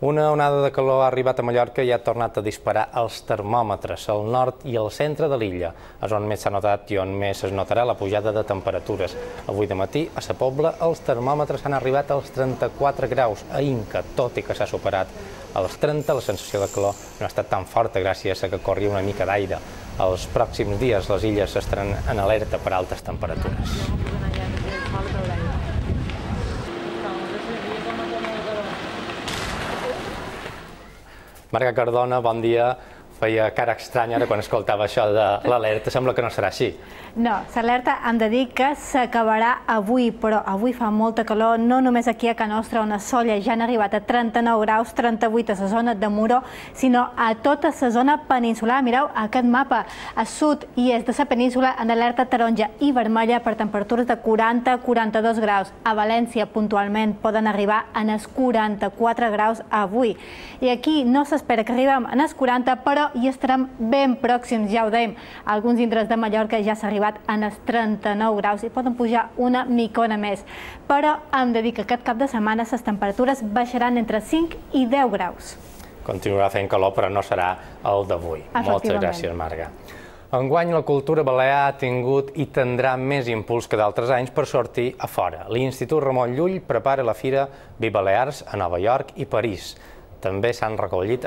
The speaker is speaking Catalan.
Una onada de calor ha arribat a Mallorca i ha tornat a disparar els termòmetres al nord i al centre de l'illa, és on més s'ha notat i on més es notarà la pujada de temperatures. Avui de matí, a Sa Pobla, els termòmetres han arribat als 34 graus. A Inca, tot i que s'ha superat als 30, la sensació de calor no ha estat tan forta gràcies a que corria una mica d'aire. Els pròxims dies les illes estaran en alerta per altes temperatures. Marga Cardona, bon dia. Feia cara estranya ara quan escoltava això de l'alerta, sembla que no serà així. No, l'alerta hem de dir que s'acabarà avui, però avui fa molta calor, no només aquí a Can Nostra, on a Solla ja han arribat a 39 graus, 38 a la zona de Muro, sinó a tota la zona peninsular. Mireu aquest mapa, a sud i est de la península en alerta taronja i vermella per temperatures de 40-42 graus. A València, puntualment, poden arribar en els 44 graus avui. I aquí no s'espera que arribem en els 40, però hi estarem ben pròxims, ja ho dèiem. Alguns indrets de Mallorca ja s'ha arribat en els 39 graus i poden pujar una micona més. Però hem de dir que aquest cap de setmana les temperatures baixaran entre 5 i 10 graus. Continuarà fent calor, però no serà el d'avui. Moltes gràcies, Marga. Enguany la cultura balear ha tingut i tindrà més impuls que d'altres anys per sortir a fora. L'Institut Ramon Llull prepara la Fira Bibalears a Nova York i París. També s'han recollit